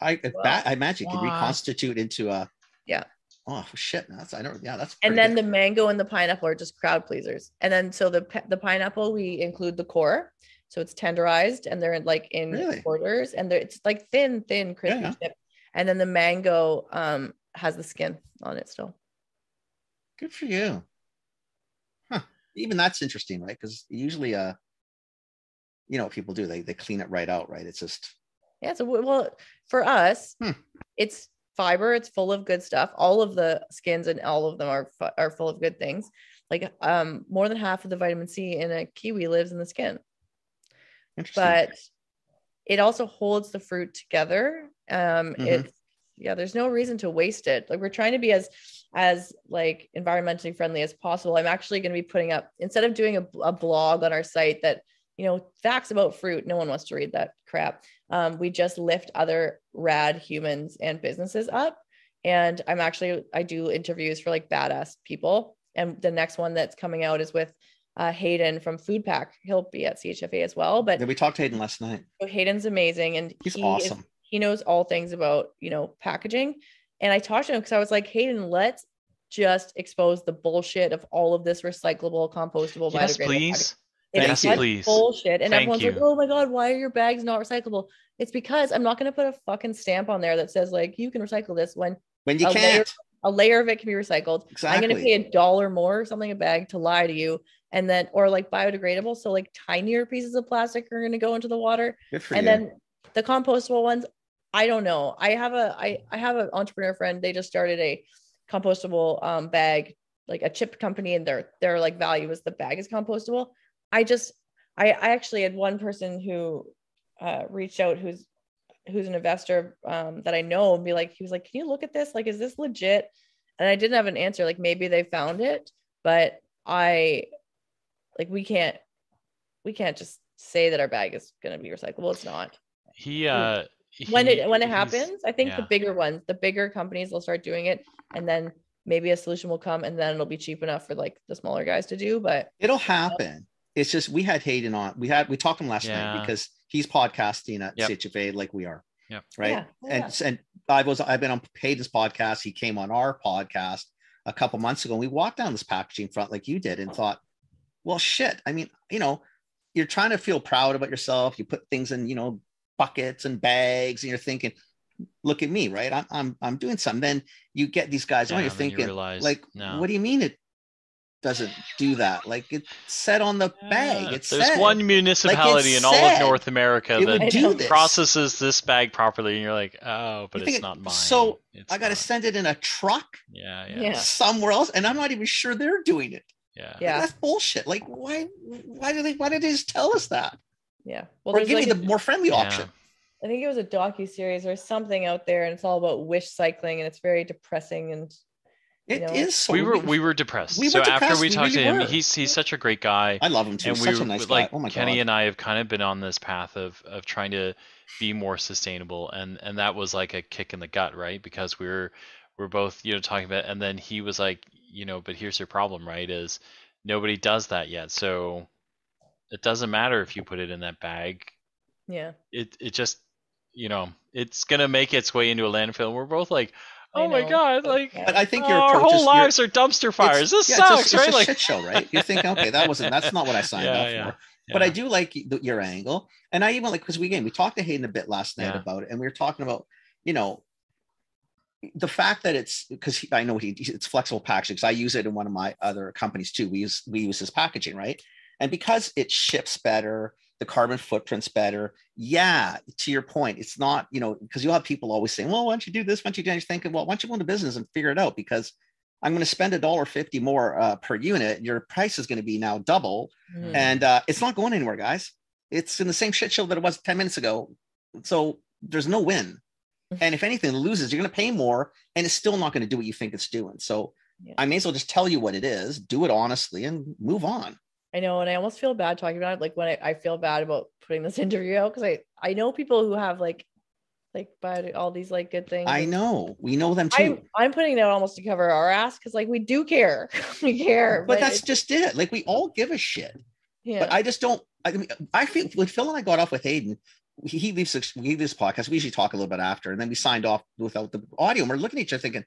I if Wow. that I imagine you could reconstitute into a Yeah. Oh shit! That's I don't. Yeah, that's. and then good. the mango and the pineapple are just crowd pleasers and then so the the pineapple we include the core so it's tenderized and they're like in Really? quarters and they're it's like thin thin crispy yeah. chip and then the mango um has the skin on it still good for you. Huh? Even that's interesting, right? Because usually, uh, you know what people do? They they clean it right out, right? It's just yeah so well for us Hmm. it's fiber it's full of good stuff. All of the skins and all of them are are full of good things. Like um more than half of the vitamin c in a kiwi lives in the skin. But it also holds the fruit together. Um Mhm. it's yeah there's no reason to waste it. Like we're trying to be as as like environmentally friendly as possible. I'm actually going to be putting up instead of doing a, a blog on our site that you know facts about fruit no one wants to read that crap um, we just lift other rad humans and businesses up and i'm actually i do interviews for like badass people and the next one that's coming out is with uh, hayden from food pack he'll be at chfa as well but Yeah, we talked to Hayden last night. so Hayden's amazing and He's he is- awesome. he knows all things about, you know, packaging. And I talked to him because I was like, Hayden, let's just expose the bullshit of all of this recyclable, compostable, Yes, biodegradable please. packaging. It's Yes, such please. bullshit. And Thank everyone's like, oh my God, why are your bags not recyclable? It's because I'm not going to put a fucking stamp on there that says, like, you can recycle this when When you a layer- can't, a layer of it can be recycled. I'm going to pay a dollar more or something a bag to lie to you. And then, or like biodegradable. So, like, tinier pieces of plastic are going to go into the water and you. then the compostable ones i don't know i have a i i have an entrepreneur friend they just started a compostable um bag like a chip company and their their like value is the bag is compostable. I just I I actually had one person who uh reached out who's who's an investor um that I know and be like he was like, "Can you look at this? Like is this legit?" And I didn't have an answer like maybe they found it, but I like we can't we can't just say that our bag is going to be recyclable. It's not. He uh when he- it when it happens, I think the bigger ones, the bigger companies will start doing it and then maybe a solution will come and then it'll be cheap enough for like the smaller guys to do, but It'll happen. It's just we had Hayden on. We had we talked to him last Yeah. night because he's podcasting at Yep. CHFA like we are. Yep. Right. Yeah, And and I was I've been on Hayden's podcast. He came on our podcast a couple months ago. And we walked down this packaging front like you did and thought, well, shit. I mean, you know, you're trying to feel proud about yourself. You put things in, you know, buckets and bags, and you're thinking, look at me, right? I'm I'm I'm doing something. Then you get these guys on, Yeah, you're and then you thinking, realize, like, no. what do you mean it doesn't do that? Like it's set on the bag. Yeah, It's There's said. one municipality in all of North America it that do this. processes this bag properly, and you're like, oh, but it's it- not mine. so It's I got to send it in a truck Yeah, yeah, Yeah. somewhere else, and I'm not even sure they're doing it. yeah. Like, Yeah. that's bullshit. Like, why? Why do they? Why did they just tell us that? yeah. Well, or give like me a- the more friendly Yeah. option. I think it was a docu series or something out there, and it's all about wish cycling, and it's very depressing. And It You is. So we were we were depressed. We were so after depressed, we we talked really to him, were. he's he's such a great guy. I love him too. and Such we a nice like guy. Oh my Kenny god. and I have kind of been on this path of of trying to be more sustainable, and and that was like a kick in the gut, right? Because we were we're both you know talking about, and then he was like, you know, but here's your problem, right? Is nobody does that yet, so it doesn't matter if you put it in that bag. yeah, It it just you know it's gonna make its way into a landfill. And we're both like, I oh my know. god, like. But I think your our whole is lives are dumpster fires. this yeah, it's a- sucks, it's right? a like, shit show, right? You're thinking, okay, that wasn't. That's not what I signed yeah, up yeah, for. But I do like y- your angle, and I even like because we again we talked to Hayden a bit last night Yeah. about it, and we were talking about you know the fact that it's because I know he it's flexible packaging because I use it in one of my other companies too. We use we use this packaging right, and because it ships better, the carbon footprint's better. Yeah, to your point, it's not you know because you'll have people always saying, well, why don't you do this? Why don't you do? that?" You're thinking, well, why don't you go into business and figure it out because I'm going to spend a dollar fifty more uh, per unit. Your price is going to be now double Mhm. and uh, it's not going anywhere, guys. It's in the same shit show that it was 10 minutes ago. So there's no win. (laughs) And if anything, loses, you're going to pay more and it's still not going to do what you think it's doing. So Yeah. I may as well just tell you what it is, do it honestly, and move on. I know, and I almost feel bad talking about it. Like when I, I feel bad about putting this (laughs) interview out because I I know people who have like like bought all these like good things. I know. We know them too. I'm I'm putting it out almost to cover our ass because like we do care, (laughs) we care. but that's it- just it. Like we all give a shit. yeah. But I just don't. I mean, I feel when Phil and I got off with Hayden, he, he leaves this, we leave this podcast. We usually talk a little bit after, and then we signed off without the audio. And we're looking at each other thinking,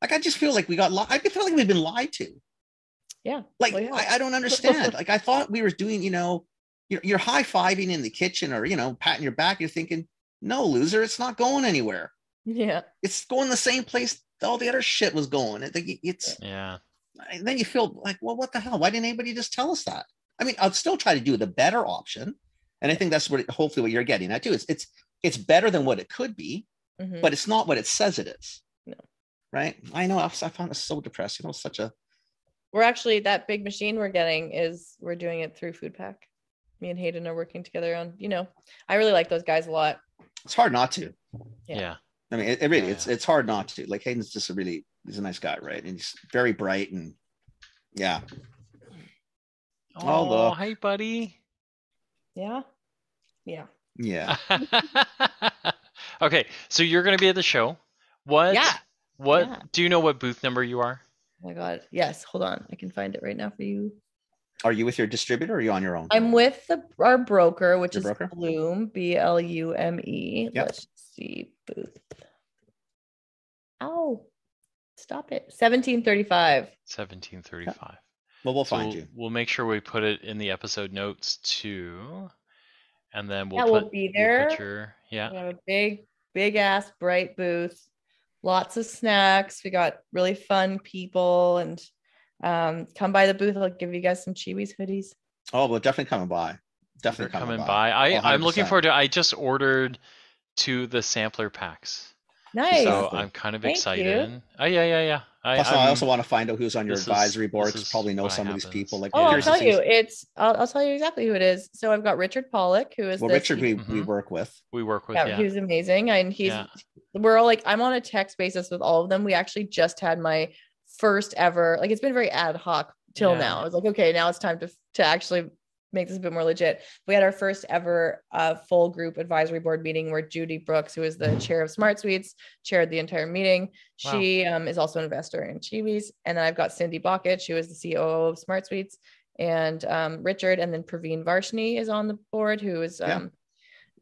like, I just feel like we got. Li- I feel like we've been lied to. Yeah. Like Well, yeah. I, I don't understand. like I thought we were doing, you know, you're, you're high fiving in the kitchen or you know patting your back. You're thinking, no, loser, it's not going anywhere. Yeah. It's going the same place all the other shit was going. It, it's yeah. and then you feel like, well, what the hell? Why didn't anybody just tell us that? I mean, I'll still try to do the better option, and I think that's what hopefully what you're getting at too. It's it's it's better than what it could be, Mhm. but it's not what it says it is. No. Right? I know. I, I found it so depressing. It was such a we're actually that big machine we're getting is we're doing it through Food Pack. Me and Hayden are working together on. You know, I really like those guys a lot. it's hard not to. Yeah. Yeah. I mean, it, it really Yeah, it's it's hard not to. Like Hayden's just a really he's a nice guy, right? And he's very bright and yeah. Oh, Although- hi, buddy. Yeah. Yeah. Yeah. (laughs) okay, so you're going to be at the show. What? Yeah. What? Yeah. Do you know what booth number you are? Oh my God. Yes. Hold on. I can find it right now for you. Are you with your distributor or are you on your own? I'm with the our broker, which Your is broker? Bloom, B L U M E. Yep. Let's see booth. Oh, stop it. 1735. 1735. well, we'll So find we'll, you. we'll make sure we put it in the episode notes too. And then we'll Yeah, put, we'll be we'll there. put your, yeah. We have a big, big ass bright booth, lots of snacks. We got really fun people and um come by the booth. I'll give you guys some Chiwis hoodies. Oh, well, definitely coming by. They're Definitely coming coming, by. I, Oh, I'm looking forward to I just ordered to the sampler packs. Nice. So I'm kind of Thank you. excited. Oh yeah, yeah, yeah. I, Plus, I I'm- also want to find out who's on your this is- advisory this boards. is Probably know some it of these people. Like, Oh, I'll tell you. It's I'll, I'll tell you exactly who it is. So I've got Richard Pollock, who is Well, the Richard, we, Mhm. we work with. we work with yeah, yeah. he's amazing, and he's Yeah. We're all like I'm on a text basis with all of them. We actually just had my first ever like it's been very ad hoc till Yeah. now. I was like, okay, now it's time to to actually make this a bit more legit. We had our first ever uh, full group advisory board meeting where Judy Brooks, who is the chair of SmartSweets, chaired the entire meeting. Wow. She um, is also an investor in Chiwis, and then I've got Cindy Bockett, who is the COO of SmartSweets, and um, Richard, and then Praveen Varshney is on the board, who is um,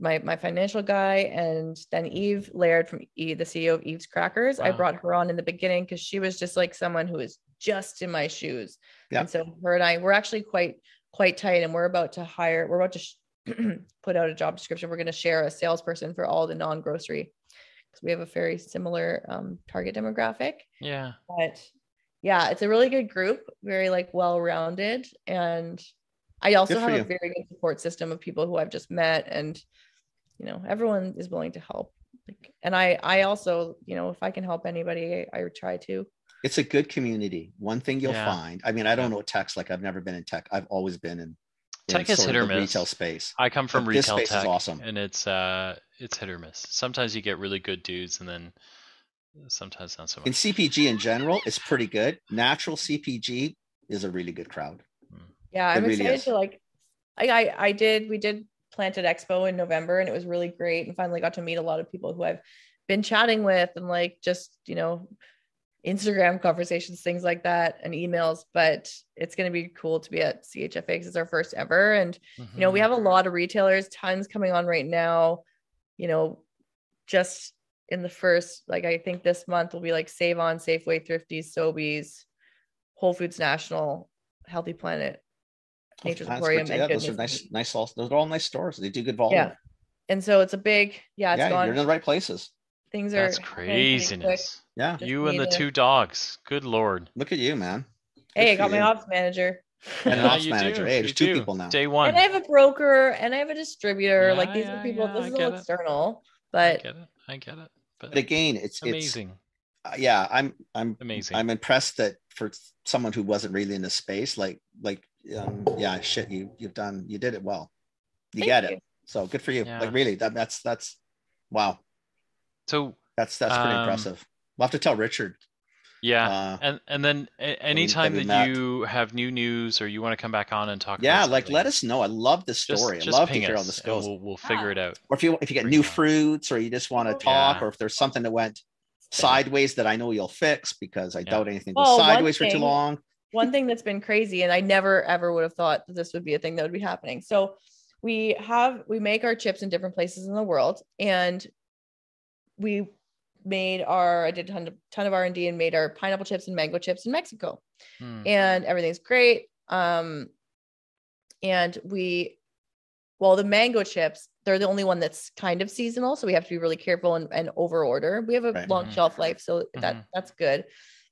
my my financial guy, and then Eve Laird from e, the CEO of Eve's Crackers. I brought her on in the beginning because she was just like someone who was just in my shoes, Yeah. and so her and I we're actually quite quite tight, and we're about to hire. We're about to sh- (clears throat) put out a job description. We're going to share a salesperson for all the non grocery because we have a very similar um, target demographic yeah. but yeah it's a really good group very like well rounded and i also have a very good support system of people who i've just met and you know everyone is willing to help like and i i also you know if i can help anybody i, I try to It's a good community. One thing you'll Yeah. find. I mean, I don't know tech's like. I've never been in tech. I've always been in, in Tech is hit or miss. retail space. I come from But this retail space is tech, awesome. and it's uh, it's hit or miss. Sometimes you get really good dudes, and then sometimes not so much. In. CPG in general, it's pretty good. Natural CPG is a really good crowd. yeah It i'm really excited is. to like I, I i did we did planted expo in november and it was really great and finally got to meet a lot of people who i've been chatting with and like just you know instagram conversations things like that and emails but it's going to be cool to be at chfa because it's our first ever and you know we Mhm. have a lot of retailers tons coming on right now you know just in the first like i think this month will be like save on safeway thrifties sobeys whole foods national healthy planet nature's That's emporium good. and Yeah, those are nice, nice. all- Those are all nice stores. They do good volume. yeah and so it's a big yeah it's yeah, gone you're in the right places. things are That's happening craziness. Yeah. Just You and the to- two dogs. Good lord. Look at you, man. hey i Good for got my you. ops manager And an (laughs) Yeah, ops manager. do, Hey, you there's two do. people now. Day one. and i have a broker and i have a distributor like these yeah, are people yeah, this I is all it. external But I get it. I get it. But, But again, it's it's amazing. uh, yeah. I'm I'm amazing. I'm impressed that for someone who wasn't really in the space, like like um, yeah, shit, you you've done you did it well. You Thank get you. it. So good for you. Yeah. Like really, that that's that's wow. so That's that's pretty Um, impressive. We'll have to tell Richard. yeah. Uh, and and then a- anytime we that you have new news or you want to come back on and talk about yeah, like let us know. I love this just, story. just I love to hear how the this and goes. We'll, we'll figure it out. Or if you if you get Bring new on. fruits, or you just want to talk, Yeah. or if there's something that went sideways that I know you'll fix because I Yeah. doubt anything goes Oh, one sideways for too long. One thing that's been crazy and i never ever would have thought that this would be a thing that would be happening so we have we make our chips in different places in the world and we made our i did a ton of, ton of r&d and made our pineapple chips and mango chips in mexico Hmm. and everything's great um and we well the mango chips they're the only one that's kind of seasonal so we have to be really careful and, and over order we have a Right. long Mhm. shelf life so that Mhm. that's good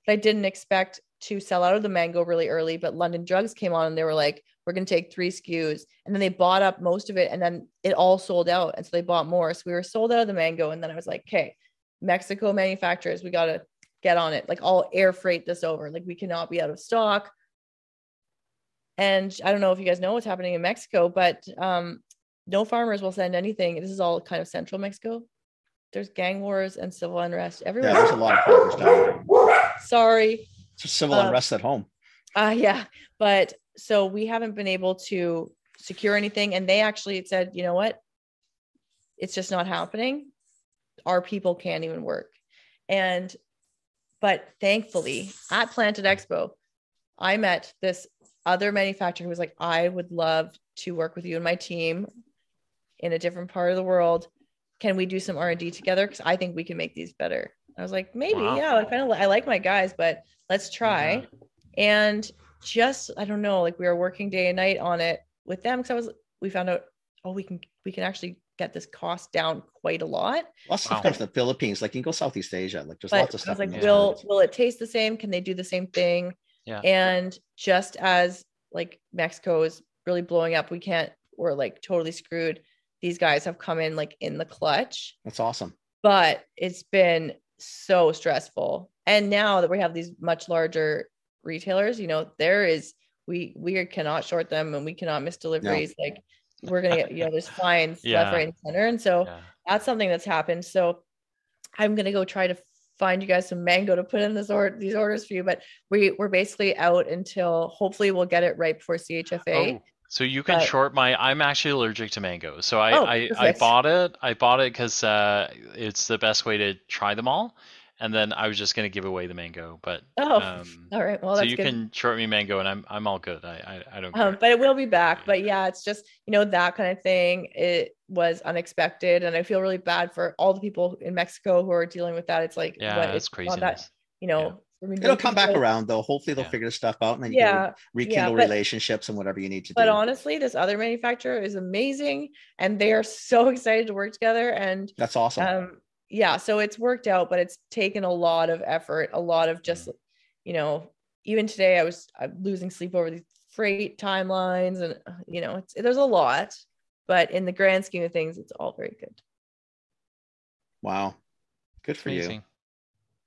but i didn't expect to sell out of the mango really early but london drugs came on and they were like we're going to take three skus and then they bought up most of it and then it all sold out and so they bought more. So we were sold out of the mango and then i was like okay mexico manufacturers we got to get on it. Like i'll air freight this over. Like we cannot be out of stock. And i don't know if you guys know what's happening in mexico but um no farmers will send anything. This is all kind of central mexico. There's gang wars and civil unrest Yeah, everywhere there's a lot of farmers down there. sorry It's civil Uh, unrest at home. uh yeah but so we haven't been able to secure anything and they actually said you know what? It's just not happening. Our people can't even work. And but thankfully at planted expo i met this other manufacturer who was like i would love to work with you and my team in a different part of the world. Can we do some r&d together? Because i think we can make these better i was like maybe Wow. yeah i kind of i like my guys but let's try Yeah. and just i don't know like we were working day and night on it with them because i was we found out oh we can we can actually get this cost down quite a lot Lots of Wow. stuff from the Philippines. Like you can go Southeast Asia. Like there's but lots of I stuff. was like, will areas. will it taste the same? Can they do the same thing? Yeah. And just as like Mexico is really blowing up, we can't. We're like totally screwed. These guys have come in like in the clutch, That's awesome. but it's been so stressful. And now that we have these much larger retailers, you know, there is we we cannot short them and we cannot miss deliveries. Like we're gonna get, you know, there's (laughs) fines Yeah. left, right, and center. And so Yeah. that's something that's happened. So I'm gonna go try to find you guys some mango to put in this order these orders for you. But we we're basically out until hopefully we'll get it right before CHFA. Oh, so you can but- short my. I'm actually allergic to mango, so I Oh, I, I bought it. I bought it because uh, it's the best way to try them all, and then I was just gonna give away the mango, but Oh, um, all right. Well, so you good. can short me mango, and I'm I'm all good. I I, I don't um, but it will be back. But yeah, it's just you know that kind of thing. It was unexpected, and I feel really bad for all the people in Mexico who are dealing with that. It's like yeah, what, it's craziness. That, you know, for me, It'll come back people- around though. Hopefully they'll Yeah. figure stuff out and then you Yeah, can rekindle but- relationships and whatever you need to but do. But honestly, this other manufacturer is amazing, and they are so (laughs) excited to work together. And That's awesome. um, yeah, so it's worked out, but it's taken a lot of effort, a lot of just, you know, even today I was I'm losing sleep over these freight timelines, and you know, it's there's a lot, but in the grand scheme of things, it's all very good. wow. Good for you. Amazing.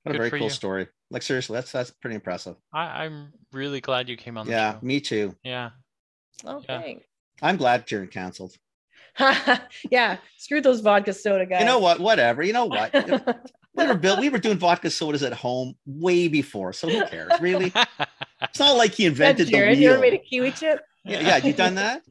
What a very cool you. story. Like seriously, that's that's pretty impressive. I, I'm really glad you came on the Yeah, show. me too. Yeah. Oh, Yeah. thanks. I'm glad you're canceled. (laughs) yeah, screw those vodka soda guys. You know what? Whatever. You know what? (laughs) we were built. We were doing vodka sodas at home way before. So who cares? Really? (laughs) It's not like he invented the Jared, you ever made a kiwi chip? Yeah, yeah, you done that?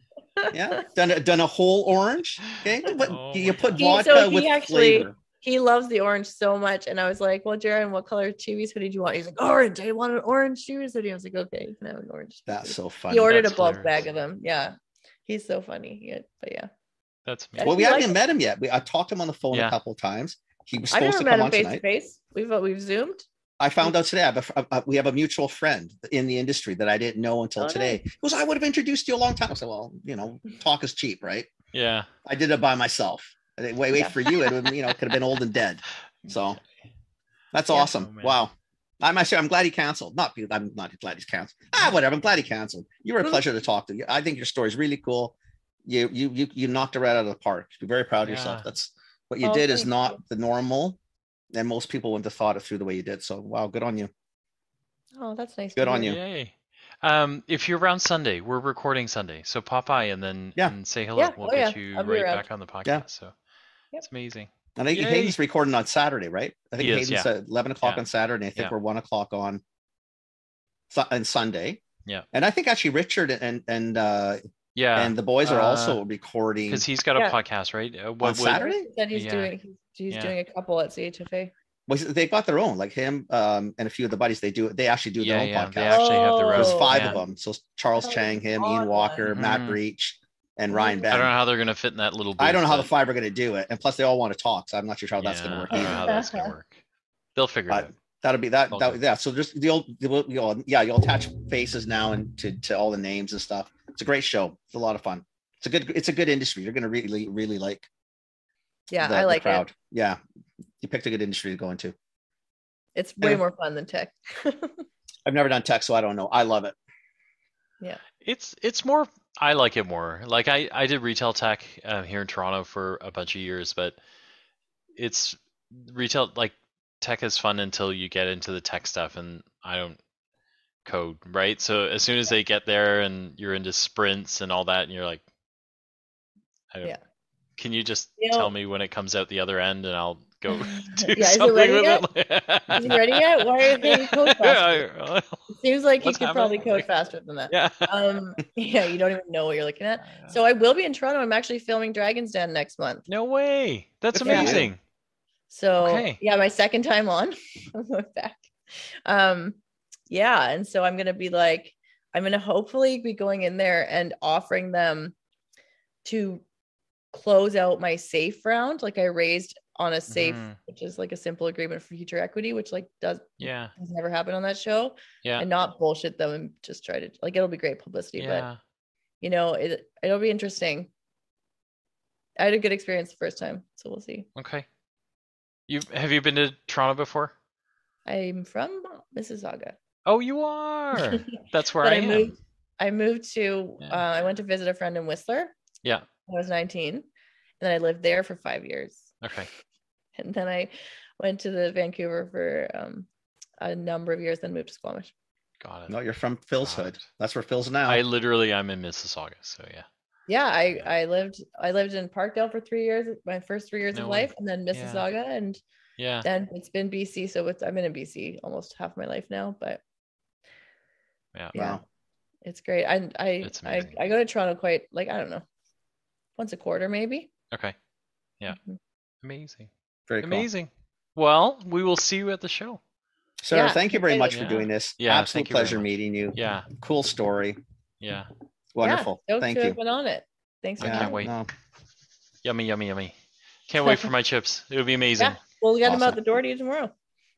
Yeah, done a, done a whole orange. Okay, but Oh you put God. He- vodka so he with actually- flavor. He loves the orange so much, and I was like, "Well, Jared, what color Chiwis hoodie do you want?" He's like, "Orange. I want an orange Chiwis hoodie." I was like, "Okay, you can have an orange." That's hoodie." so funny. He ordered That's a bulk hilarious. bag of them. Yeah, he's so funny. Yeah, but yeah, That's me. Yeah. well, we He haven't likes met him yet. We, I talked to him on the phone Yeah. a couple times. He was supposed never to met come him on face to face. We've uh, we've zoomed. I found out today. I have a, a- we have a mutual friend in the industry that I didn't know until Oh, today. He goes, I would have introduced you a long time. I said, well, you know, talk is cheap, right? Yeah. I did it by myself. I didn't wait, wait Yeah. for you. It would, you know, could have been old and dead. So that's Yeah. awesome. Oh, wow. I'm actually, I'm glad he canceled. Not, be- I'm not glad he's canceled. Ah, whatever. I'm glad he canceled. You were a pleasure to talk to. I think your story is really cool. You, you, you, you knocked it right out of the park. Be very proud of yourself. That's what you Oh, did is not you. the normal. And most people wouldn't have thought it through the way you did. So wow, good on you. Oh, that's nice. Good to on hear. you. Yay. Um, if you're around Sunday, we're recording Sunday, so pop by and then Yeah. and say hello. Yeah. We'll Oh, get yeah. you I'll right around. back on the podcast. Yeah. So Yep. It's amazing. And I think Yay. Hayden's recording on Saturday, right? I think He is, Hayden's yeah. at 11 o'clock Yeah. on Saturday. I think Yeah. we're one o'clock on Su- on Sunday. Yeah. And I think actually Richard and and uh Yeah. and the boys are uh, also recording Because he's got a Yeah. podcast, right? Uh, on what, what, Saturday. He said he's Yeah. doing he's, he's Yeah. doing a couple at CHFA. Well, they got their own, like him um, and a few of the buddies. They do they actually do their yeah, own yeah. They podcast. actually have their There's own. Oh. five yeah. of them. So Charles Oh, Chang, him, Ian Walker, one. Matt Mhm. Breach, and Ryan back. I don't know how they're gonna fit in that little. I don't know booth, how the five are going to do it, and plus they all want to talk. So I'm not sure how that's going to Yeah, work I don't know how that's gonna work. They'll figure it But- out. That'll be that. All that yeah. So just the old, the, old- you'll, yeah, you'll attach faces now and to, to all the names and stuff. It's a great show. It's a lot of fun. It's a good, it's a good industry. You're gonna really, really like. Yeah, the, I the like it. Yeah, you picked a good industry to go into. It's way Yeah. more fun than tech. (laughs) I've never done tech, so I don't know. I love it. Yeah, it's it's more. I like it more. Like I I did retail tech uh, here in Toronto for a bunch of years, but it's retail like tech is fun until you get into the tech stuff, and I don't code right. So as soon as they get there and you're into sprints and all that, and you're like, I don't. Yeah. Can you just You know- tell me when it comes out the other end, and I'll go (laughs) (laughs) do Yeah, is it something ready with yet? it? (laughs) Is he ready yet? Why are you thinking code faster? yeah, It seems like he What's could probably happening? code faster than that. yeah. Um, yeah, you don't even know what you're looking at. So I will be in Toronto. I'm actually filming Dragon's Den next month. no way. That's Good for amazing. So Okay. yeah, my second time on. I'm going back. Um, yeah, and so I'm gonna be like, I'm gonna hopefully be going in there and offering them to close out my safe round. Like I raised on a safe, Mhm. which is like a simple agreement for future equity, which like does Yeah. has never happened on that show. Yeah. And not bullshit them and just try to like it'll be great publicity, but you know, it it'll be interesting. I had a good experience the first time, so we'll see. Okay. You have you been to Toronto before? I'm from Mississauga. Oh, you are. (laughs) That's where I I, am. moved. I moved to. Yeah. Uh, I went to visit a friend in Whistler. Yeah. I was 19, and then I lived there for five years. Okay. and then I went to the Vancouver for um, a number of years, then moved to Squamish. Got it. No, you're from Phil's Got hood. it. That's where Phil's now. I literally I'm in Mississauga, so yeah. Yeah, I Yeah. I lived I lived in Parkdale for three years, my first three years No of way. life, and then Yeah. Mississauga, and Yeah. then it's been BC. So it's I've been in BC almost half my life now, but Yeah. yeah, Wow. it's great. I I It's I. I go to Toronto quite like I don't know, once a quarter maybe. Okay. Yeah. Mhm. Amazing. Very cool. Amazing. Well, we will see you at the show. Sarah, Yeah, thank you very excited. much for doing this. Yeah, Absolute thank you pleasure meeting you. Yeah. Cool story. Yeah. Wonderful. Yeah, thank you. been on it. Thanks for I can't wait. no. Yummy, yummy, yummy. Can't wait for my chips. It'll be amazing. Yeah. We'll get them Awesome. out the door to you tomorrow.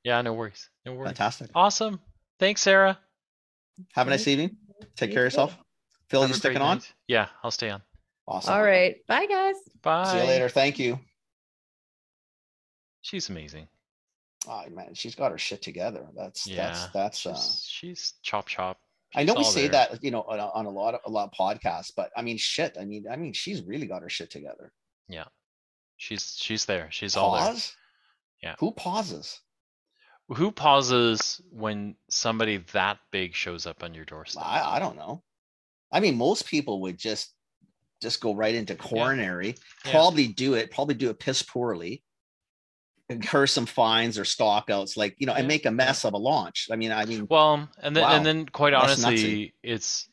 Yeah, no worries. No worries. Fantastic. Awesome. Thanks, Sarah. Have a nice evening. Take You care of yourself. Phil, Have you a sticking on? Yeah, I'll stay on. Awesome. All right. Bye guys. Bye. See you later. Thank you. She's amazing. Oh man, she's got her shit together. That's Yeah. that's that's uh She's, she's chop chop. I know we say there. that, you know, on a, on a lot of a lot of podcasts, but I mean shit. I mean, I mean she's really got her shit together. Yeah, she's she's there. She's all there. Yeah. Who pauses? Who pauses when somebody that big shows up on your doorstep? I, I don't know. I mean, most people would just just go right into coronary, Yeah. probably do it, probably do it piss poorly, incur some fines or stock outs, like you know, and make a mess of a launch. I mean, I mean, Well, and then Wow. and then quite honestly, it's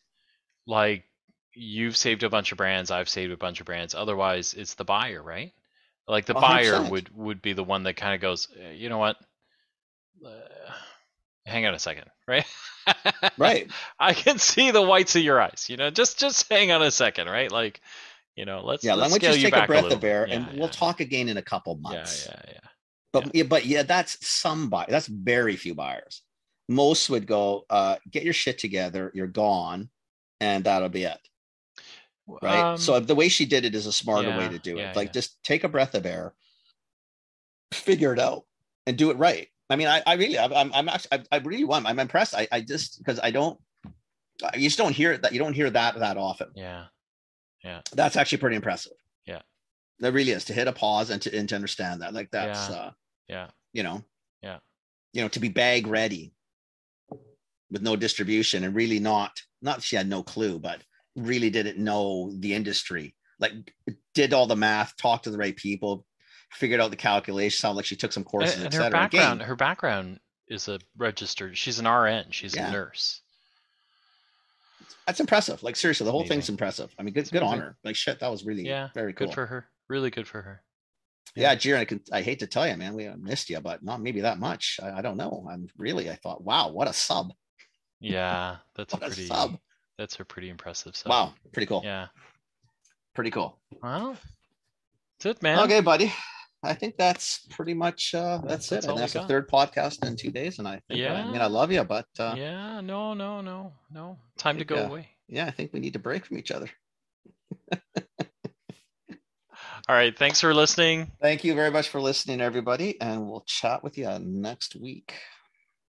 like you've saved a bunch of brands, I've saved a bunch of brands. Otherwise, it's the buyer, right? Like the buyer hundred percent. would would be the one that kind of goes, "Eh, you know what? Uh, hang on a second, (laughs) right? right? (laughs) I can see the whites of your eyes. You know, just just hang on a second, right? Like, you know, let's Yeah, let's let me scale just take a breath of air, bit. and Yeah, we'll talk again in a couple months. Yeah, yeah, yeah. But yeah. but yeah, that's some buy. That's very few buyers. Most would go, uh, get your shit together, you're gone, and that'll be it. Right. Um, so the way she did it is a smarter way to do it. yeah, like yeah. just take a breath of air, figure it out, and do it right. I mean, I, I really, I'm, I'm actually, I, I really want. I'm impressed. I, I just because I don't, you just don't hear that. You don't hear that that often. Yeah, yeah, That's actually pretty impressive. Yeah. that really is to hit a pause and to and to understand that. Like that's, Yeah. uh, yeah. you know, Yeah. you know, to be bag ready with no distribution and really not, not she had no clue, but really didn't know the industry. Like did all the math, talked to the right people, figured out the calculation. Sounded like she took some courses, and, and her background, Again, her background is a registered. She's an RN. She's Yeah. a nurse. that's impressive. Like seriously, the whole thing's Amazing. impressive. I mean, good, good on her. Like shit, that was really Yeah, very cool. Good for her. Really good for her. Yeah, Jiren, I, can, I hate to tell you, man, we missed you, but not maybe that much. I, I don't know. I'm really, I thought, wow, what a sub. Yeah, that's (laughs) a What a pretty. sub. That's a pretty impressive sub. Wow, pretty cool. Yeah. Pretty cool. Well, that's it, man. Okay, buddy. I think that's pretty much uh that's, That's it. And that's the third podcast in two days. And I think yeah, I mean I love you, but uh yeah. No. No. No. No. Time to go Yeah. away. Yeah, I think we need to break from each other. (laughs) All right. Thanks for listening. Thank you very much for listening, everybody, and we'll chat with you next week.